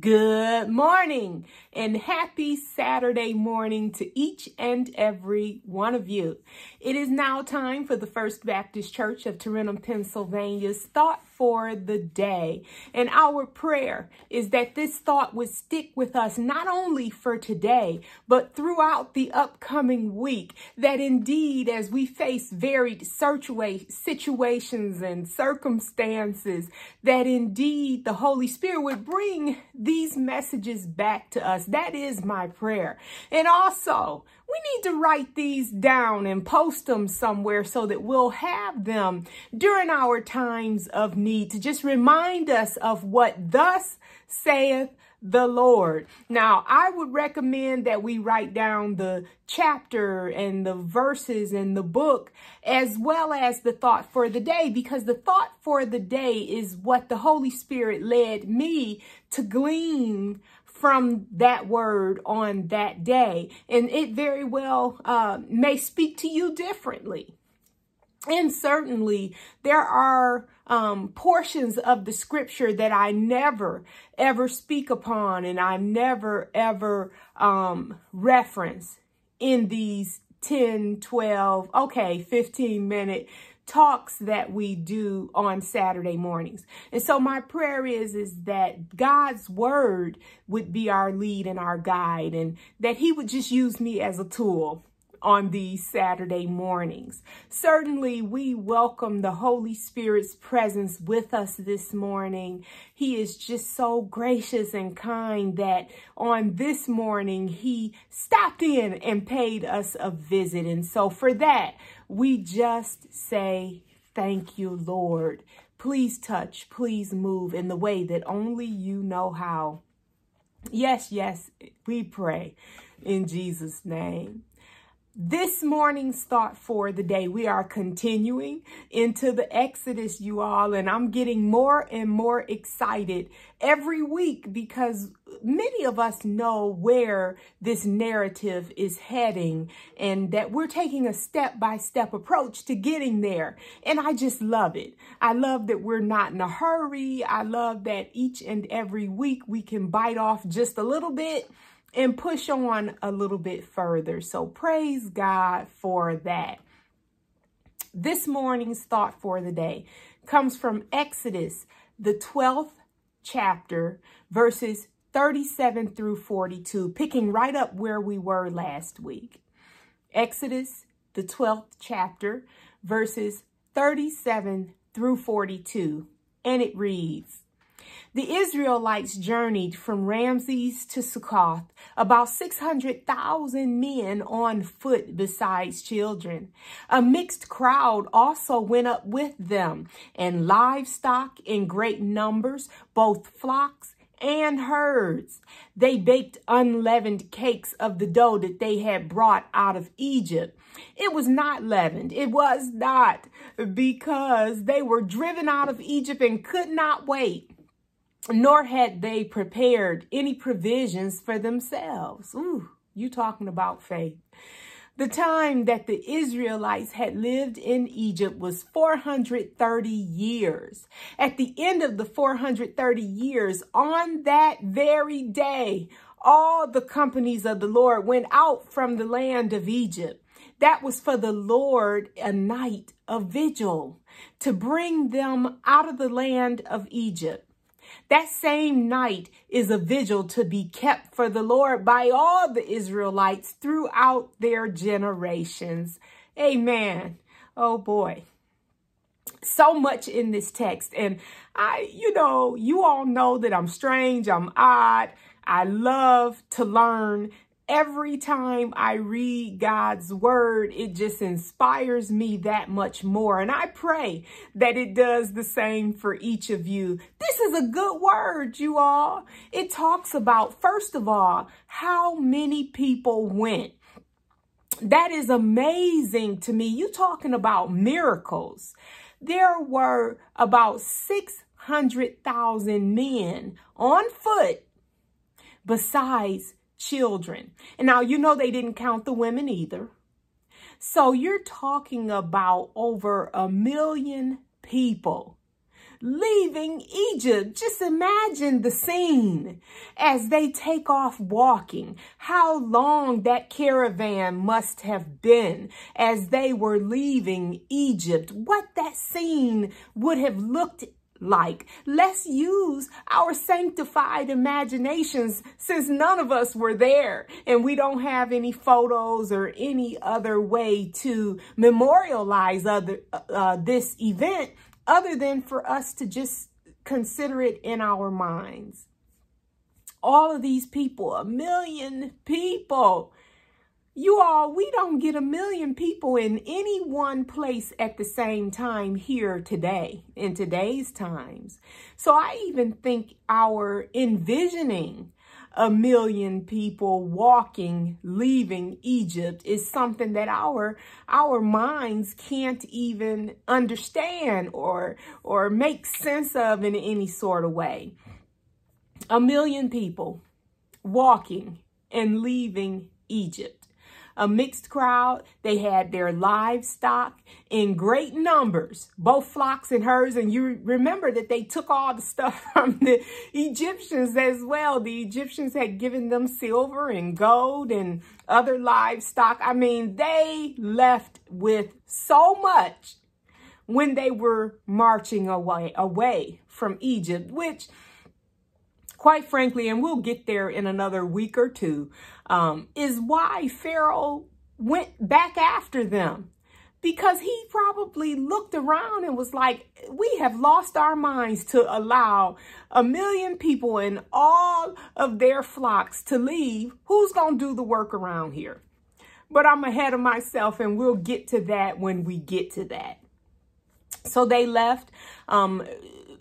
Good morning and happy Saturday morning to each and every one of you. It is now time for the First Baptist Church of Tarentum, Pennsylvania's Thought for the Day. And our prayer is that this thought would stick with us not only for today, but throughout the upcoming week. That indeed, as we face varied situations and circumstances, that indeed the Holy Spirit would bring these messages back to us. That is my prayer. And also, we need to write these down and post them somewhere so that we'll have them during our times of need to just remind us of what thus saith the Lord. Now, I would recommend that we write down the chapter and the verses in the book as well as the thought for the day because the thought for the day is what the Holy Spirit led me to glean from that word on that day. And it very well uh, may speak to you differently. And certainly there are um, portions of the scripture that I never ever speak upon and I never ever um, reference in these 10, 12, okay, 15 minute talks that we do on Saturday mornings. And so my prayer is, is that God's word would be our lead and our guide and that he would just use me as a tool on these Saturday mornings. Certainly, we welcome the Holy Spirit's presence with us this morning. He is just so gracious and kind that on this morning, he stopped in and paid us a visit. And so for that, we just say, thank you, Lord. Please touch, please move in the way that only you know how. Yes, yes, we pray in Jesus' name. This morning's thought for the day, we are continuing into the Exodus, you all, and I'm getting more and more excited every week because many of us know where this narrative is heading and that we're taking a step-by-step approach to getting there. And I just love it. I love that we're not in a hurry. I love that each and every week we can bite off just a little bit and push on a little bit further. So praise God for that. This morning's thought for the day comes from Exodus, the 12th chapter, verses 37 through 42, picking right up where we were last week. Exodus, the 12th chapter, verses 37 through 42, and it reads, the Israelites journeyed from Ramses to Succoth, about 600,000 men on foot besides children. A mixed crowd also went up with them, and livestock in great numbers, both flocks and herds. They baked unleavened cakes of the dough that they had brought out of Egypt. It was not leavened. It was not because they were driven out of Egypt and could not wait nor had they prepared any provisions for themselves. Ooh, you talking about faith. The time that the Israelites had lived in Egypt was 430 years. At the end of the 430 years, on that very day, all the companies of the Lord went out from the land of Egypt. That was for the Lord a night of vigil to bring them out of the land of Egypt. That same night is a vigil to be kept for the Lord by all the Israelites throughout their generations. Amen. Oh boy. So much in this text. And I, you know, you all know that I'm strange. I'm odd. I love to learn every time I read God's word, it just inspires me that much more. And I pray that it does the same for each of you. This is a good word, you all. It talks about, first of all, how many people went. That is amazing to me. You talking about miracles. There were about 600,000 men on foot besides children. And now you know they didn't count the women either. So you're talking about over a million people leaving Egypt. Just imagine the scene as they take off walking. How long that caravan must have been as they were leaving Egypt. What that scene would have looked like. Let's use our sanctified imaginations since none of us were there and we don't have any photos or any other way to memorialize other uh, this event other than for us to just consider it in our minds. All of these people, a million people, you all, we don't get a million people in any one place at the same time here today, in today's times. So I even think our envisioning a million people walking, leaving Egypt is something that our our minds can't even understand or or make sense of in any sort of way. A million people walking and leaving Egypt a mixed crowd. They had their livestock in great numbers, both flocks and herds. And you remember that they took all the stuff from the Egyptians as well. The Egyptians had given them silver and gold and other livestock. I mean, they left with so much when they were marching away, away from Egypt, which quite frankly, and we'll get there in another week or two, um, is why Pharaoh went back after them. Because he probably looked around and was like, we have lost our minds to allow a million people and all of their flocks to leave. Who's going to do the work around here? But I'm ahead of myself and we'll get to that when we get to that. So they left. Um,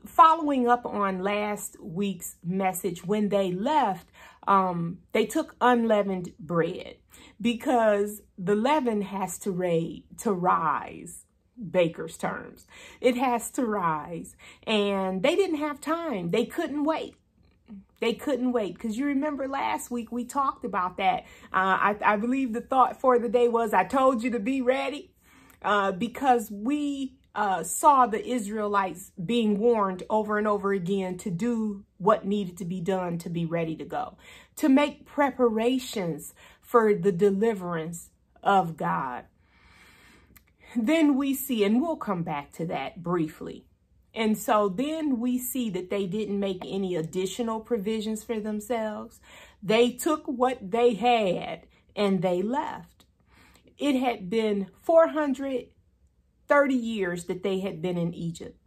following up on last week's message, when they left, um, they took unleavened bread because the leaven has to, to rise baker's terms. It has to rise. And they didn't have time. They couldn't wait. They couldn't wait because you remember last week we talked about that. Uh, I, I, believe the thought for the day was I told you to be ready uh, because we uh, saw the Israelites being warned over and over again to do what needed to be done to be ready to go, to make preparations for the deliverance of God. Then we see, and we'll come back to that briefly. And so then we see that they didn't make any additional provisions for themselves. They took what they had and they left. It had been 400 30 years that they had been in Egypt.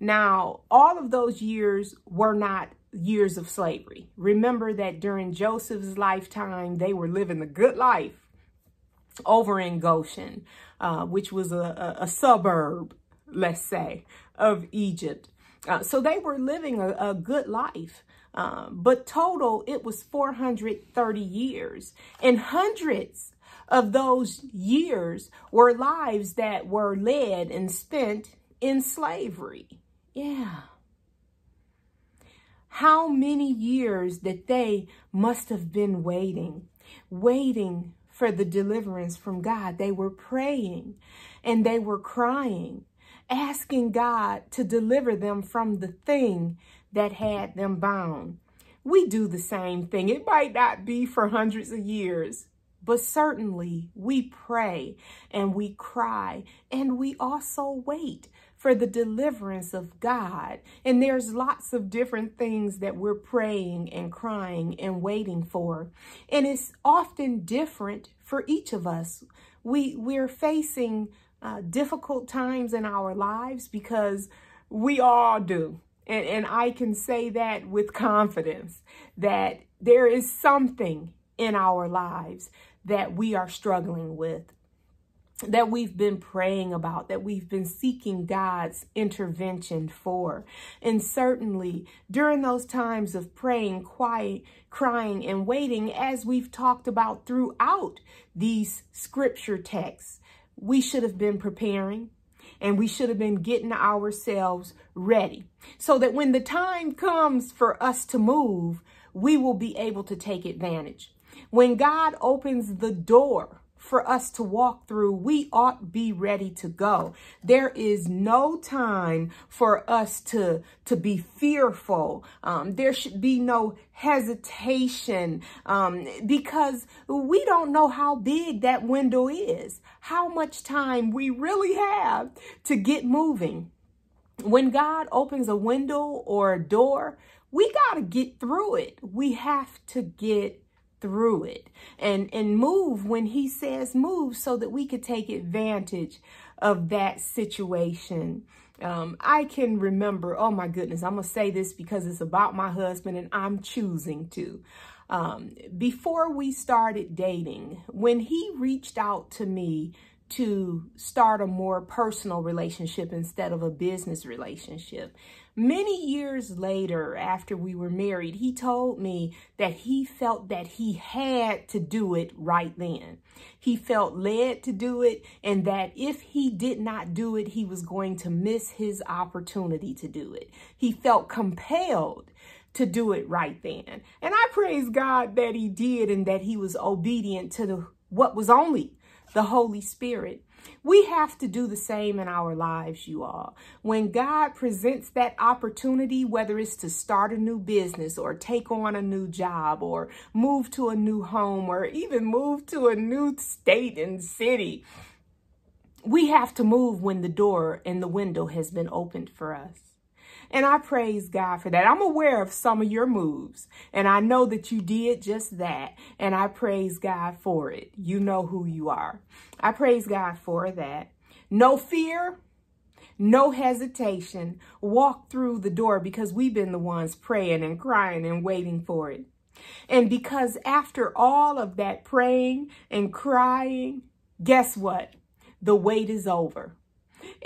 Now, all of those years were not years of slavery. Remember that during Joseph's lifetime, they were living the good life over in Goshen, uh, which was a, a, a, suburb, let's say, of Egypt. Uh, so they were living a, a good life. Uh, but total, it was 430 years and hundreds of those years were lives that were led and spent in slavery. Yeah. How many years that they must have been waiting, waiting for the deliverance from God. They were praying and they were crying, asking God to deliver them from the thing that had them bound. We do the same thing. It might not be for hundreds of years, but certainly we pray and we cry and we also wait for the deliverance of God. And there's lots of different things that we're praying and crying and waiting for. And it's often different for each of us. We, we're facing uh, difficult times in our lives because we all do. And, and I can say that with confidence that there is something in our lives that we are struggling with, that we've been praying about, that we've been seeking God's intervention for. And certainly during those times of praying, quiet, crying, and waiting, as we've talked about throughout these scripture texts, we should have been preparing and we should have been getting ourselves ready so that when the time comes for us to move, we will be able to take advantage. When God opens the door for us to walk through, we ought be ready to go. There is no time for us to, to be fearful. Um, there should be no hesitation um, because we don't know how big that window is, how much time we really have to get moving. When God opens a window or a door, we got to get through it. We have to get through it and, and move when he says move so that we could take advantage of that situation. Um, I can remember, oh my goodness, I'm going to say this because it's about my husband and I'm choosing to. Um, before we started dating, when he reached out to me to start a more personal relationship instead of a business relationship. Many years later, after we were married, he told me that he felt that he had to do it right then. He felt led to do it, and that if he did not do it, he was going to miss his opportunity to do it. He felt compelled to do it right then. And I praise God that he did and that he was obedient to the, what was only the Holy Spirit. We have to do the same in our lives, you all. When God presents that opportunity, whether it's to start a new business or take on a new job or move to a new home or even move to a new state and city, we have to move when the door and the window has been opened for us. And I praise God for that. I'm aware of some of your moves, and I know that you did just that. And I praise God for it. You know who you are. I praise God for that. No fear, no hesitation. Walk through the door because we've been the ones praying and crying and waiting for it. And because after all of that praying and crying, guess what? The wait is over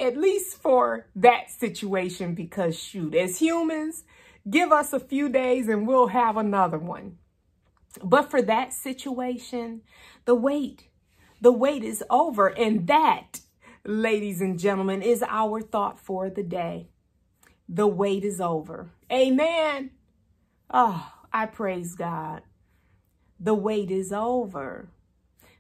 at least for that situation, because shoot, as humans, give us a few days and we'll have another one. But for that situation, the wait, the wait is over. And that, ladies and gentlemen, is our thought for the day. The wait is over. Amen. Oh, I praise God. The wait is over.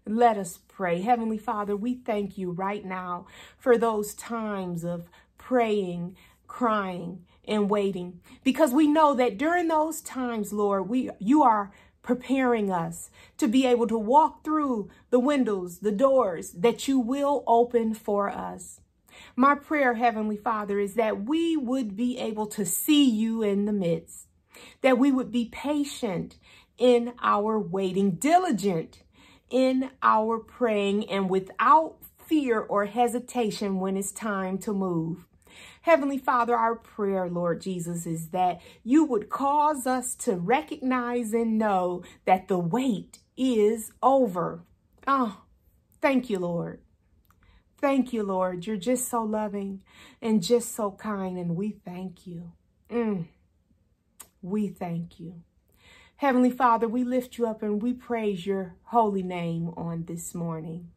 Let us pray. Heavenly Father, we thank you right now for those times of praying, crying, and waiting because we know that during those times, Lord, we you are preparing us to be able to walk through the windows, the doors that you will open for us. My prayer, Heavenly Father, is that we would be able to see you in the midst, that we would be patient in our waiting, diligent in our praying and without fear or hesitation when it's time to move. Heavenly Father, our prayer, Lord Jesus, is that you would cause us to recognize and know that the wait is over. Oh, thank you, Lord. Thank you, Lord. You're just so loving and just so kind, and we thank you. Mm. We thank you. Heavenly Father, we lift you up and we praise your holy name on this morning.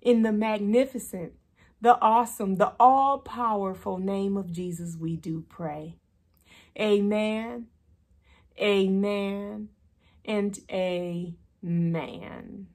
In the magnificent, the awesome, the all powerful name of Jesus, we do pray. Amen, amen, and amen.